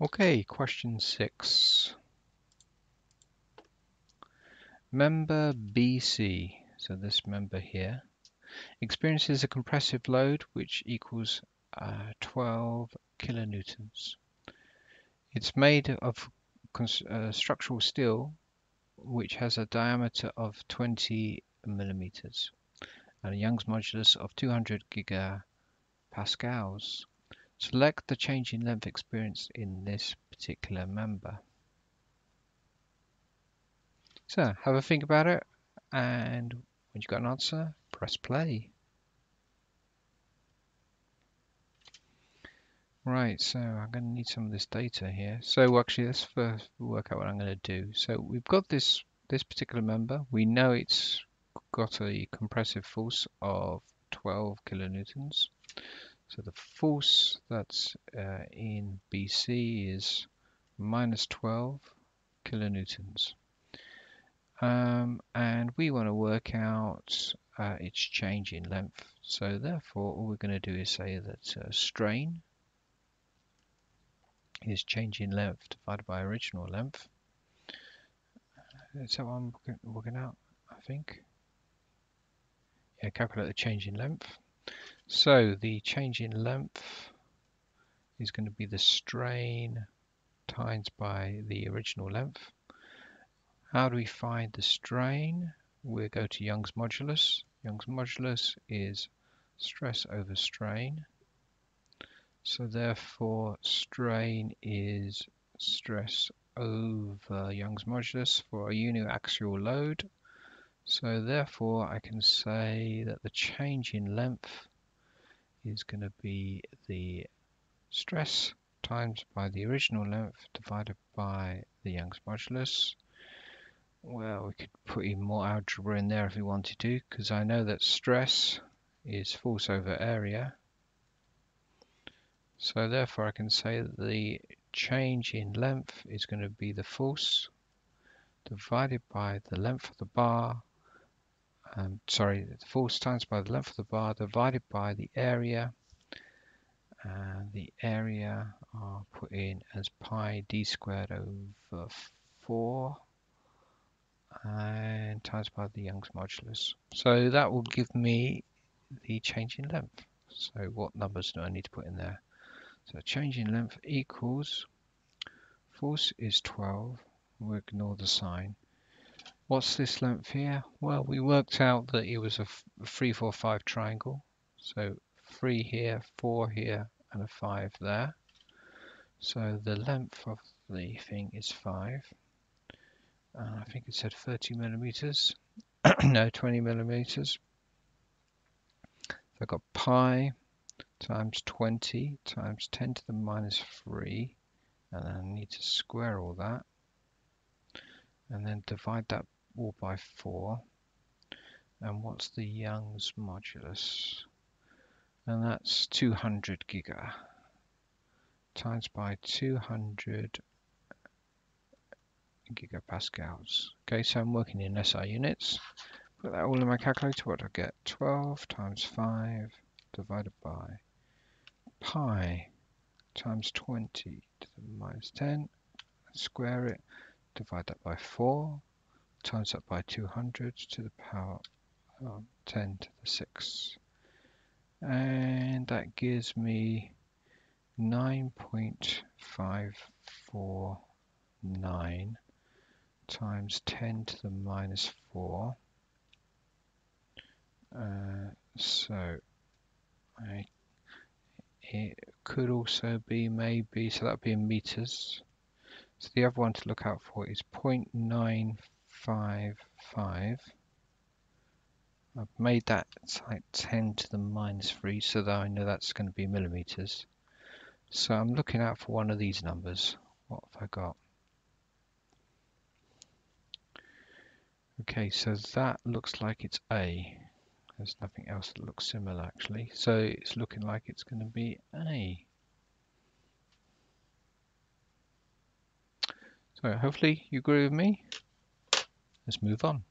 Okay, question six. Member BC, so this member here, experiences a compressive load which equals uh, 12 kilonewtons. It's made of uh, structural steel which has a diameter of 20 millimeters and a Young's modulus of 200 gigapascals. Select the change in length experienced in this particular member. So have a think about it and when you've got an answer, press play. Right, so I'm going to need some of this data here. So actually, let's first work out what I'm going to do. So we've got this this particular member. We know it's got a compressive force of 12 kilonewtons. So the force that's uh, in BC is minus 12 kilonewtons. Um, and we want to work out uh, its change in length. So therefore, all we're going to do is say that uh, strain is change in length divided by original length. Is that what I'm working out, I think? Yeah, calculate the change in length. So the change in length is going to be the strain times by the original length. How do we find the strain? We'll go to Young's modulus. Young's modulus is stress over strain. So therefore strain is stress over Young's modulus for a uniaxial load. So therefore I can say that the change in length is going to be the stress times by the original length divided by the Young's modulus. Well, we could put in more algebra in there if we wanted to, because I know that stress is force over area. So therefore I can say that the change in length is going to be the force divided by the length of the bar um, sorry, the force times by the length of the bar divided by the area. And the area I'll put in as pi d squared over 4 and times by the Young's modulus. So that will give me the change in length. So what numbers do I need to put in there? So change in length equals force is 12. We'll ignore the sign. What's this length here? Well, we worked out that it was a 3, 4, 5 triangle. So 3 here, 4 here, and a 5 there. So the length of the thing is 5. Uh, I think it said 30 millimeters. no, 20 millimeters. So I've got pi times 20 times 10 to the minus 3. And then I need to square all that and then divide that all by 4. And what's the Young's modulus? And that's 200 giga times by 200 gigapascals. Okay, so I'm working in SI units. Put that all in my calculator, what do I get? 12 times 5 divided by pi times 20 to the minus 10. Square it, divide that by 4 times that by 200 to the power of 10 to the 6 and that gives me 9.549 times 10 to the minus 4 uh, so I, it could also be maybe so that would be in meters. So the other one to look out for is 0.9 five, five. I've made that like 10 to the minus 3 so that I know that's going to be millimeters. So I'm looking out for one of these numbers. What have I got? Okay, so that looks like it's A. There's nothing else that looks similar actually. So it's looking like it's going to be A. So hopefully you agree with me. Let's move on.